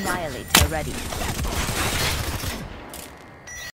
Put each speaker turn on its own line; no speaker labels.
Annihilate already.